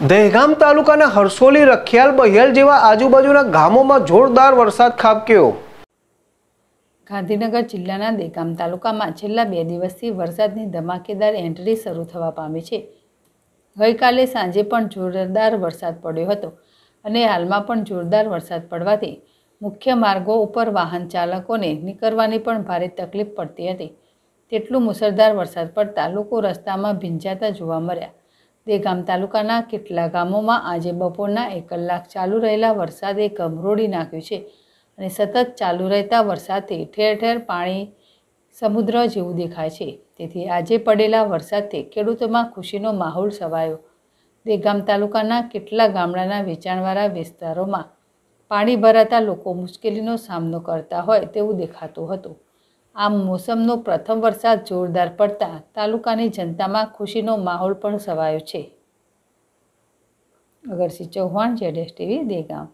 દહેગામ તાલુકાના હરસોલી રખિયાલ બહિયાલ જેવા આજુબાજુના ગામોમાં જોરદાર વરસાદ ખાબક્યો. ગાંધીનગર જિલ્લાના દેગામ તાલુકામાં છેલ્લા બે દિવસથી વરસાદની ધમાકેદાર એન્ટ્રી શરૂ થવા પામી છે. ગઈકાલે સાંજે પણ જોરદાર વરસાદ પડ્યો હતો અને હાલમાં પણ જોરદાર વરસાદ પડવાથી મુખ્ય માર્ગો ઉપર વાહન ચાલકોને નીકળવાની પણ ભારે તકલીફ પડતી હતી. તેટલું મુસળધાર વરસાદ પડતા લોકો રસ્તામાં ભીંજાતા જોવા મળ્યા. દેગામ તાલુકાના કેટલા ગામોમાં આજે બપોરના એક કલાક ચાલુ રહેલા વરસાદે ગમરોડી નાખ્યું છે અને સતત ચાલુ રહેતા વરસાદથી ઠેર ઠેર પાણી સમુદ્ર જેવું દેખાય છે. તેથી આજે પડેલા વરસાદથી ખેડૂતોમાં ખુશીનો માહોલ છવાયો. દેગામ તાલુકાના કેટલા ગામડાના વેચાણવાળા વિસ્તારોમાં પાણી ભરાતા લોકો મુશ્કેલીનો સામનો કરતા હોય તેવું દેખાતું હતું. આમ મોસમનો પ્રથમ વરસાદ જોરદાર પડતા તાલુકાની જનતામાં ખુશીનો માહોલ પણ છવાયો છે. અગરસિંહ ચૌહાણ, જેડેશ ટીવી, દેગામ.